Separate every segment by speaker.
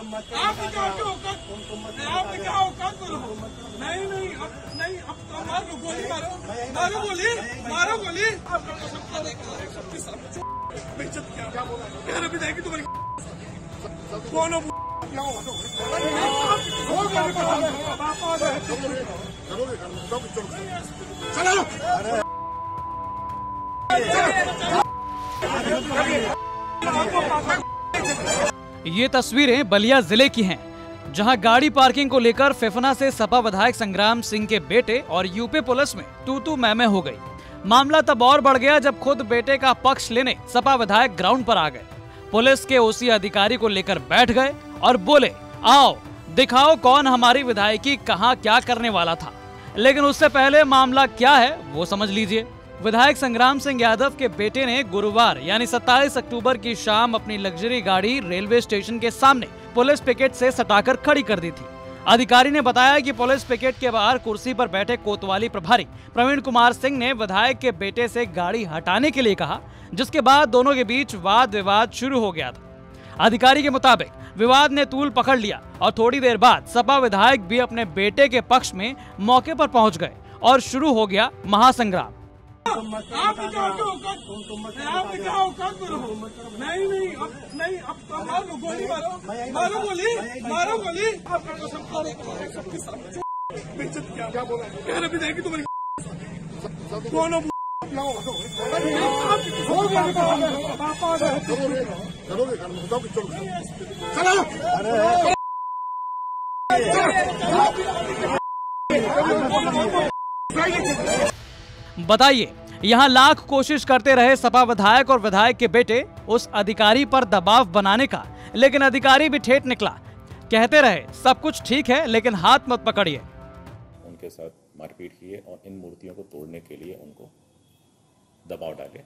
Speaker 1: आपने क्या औकात आपने क्या औकात बोलो नहीं नहीं अब नहीं अब तो मार गोली मारो मारो गोली मारो गोली देगा बेइज्जत क्या तुम्हारी कौन हो चलो
Speaker 2: ये तस्वीरें बलिया ज़िले की हैं, जहाँ गाड़ी पार्किंग को लेकर फेफना से सपा विधायक संग्राम सिंह के बेटे और यूपी पुलिस में तू तू मैमे हो गई। मामला तब और बढ़ गया जब खुद बेटे का पक्ष लेने सपा विधायक ग्राउंड पर आ गए। पुलिस के ओसी अधिकारी को लेकर बैठ गए और बोले, आओ, दिखाओ कौन हमारी विधायकी कहाँ क्या करने वाला था। लेकिन उससे पहले मामला क्या है वो समझ लीजिए। विधायक संग्राम सिंह यादव के बेटे ने गुरुवार, यानी 27 अक्टूबर की शाम, अपनी लग्जरी गाड़ी रेलवे स्टेशन के सामने पुलिस पिकेट से सटाकर खड़ी कर दी थी। अधिकारी ने बताया कि पुलिस पिकेट के बाहर कुर्सी पर बैठे कोतवाली प्रभारी प्रवीण कुमार सिंह ने विधायक के बेटे से गाड़ी हटाने के लिए कहा, जिसके बाद दोनों के बीच वाद विवाद शुरू हो गया था। अधिकारी के मुताबिक, विवाद ने तूल पकड़ लिया और थोड़ी देर बाद सपा विधायक भी अपने बेटे के पक्ष में मौके पर पहुँच गए और शुरू हो गया महासंग्राम।
Speaker 1: क्यों औकात आपने क्या औकात बोलो नहीं नहीं, अब नहीं, अब तो मार, गोली मारो। मारो गोली मारो गोली। आपका कसम खा देगा बेइज्जत किया? क्या बोला? कह रहे तुम्हारी चलो।
Speaker 2: बताइए यहाँ लाख कोशिश करते रहे सपा विधायक और विधायक के बेटे उस अधिकारी पर दबाव बनाने का लेकिन अधिकारी भी ठेठ निकला। कहते रहे सब कुछ ठीक है लेकिन हाथ मत पकड़िए।
Speaker 3: उनके साथ मारपीट किए और इन मूर्तियों को तोड़ने के लिए उनको दबाव डाले।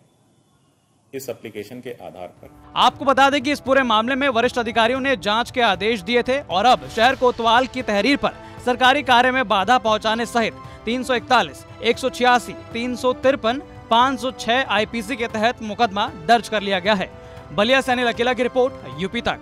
Speaker 3: इस एप्लीकेशन के आधार पर।
Speaker 2: आपको बता दें कि इस पूरे मामले में वरिष्ठ अधिकारियों ने जाँच के आदेश दिए थे और अब शहर कोतवाल की तहरीर पर सरकारी कार्य में बाधा पहुँचाने सहित 341, 186, 353, 506 आईपीसी के तहत मुकदमा दर्ज कर लिया गया है। बलिया से अनिल अकेला की रिपोर्ट यूपी तक।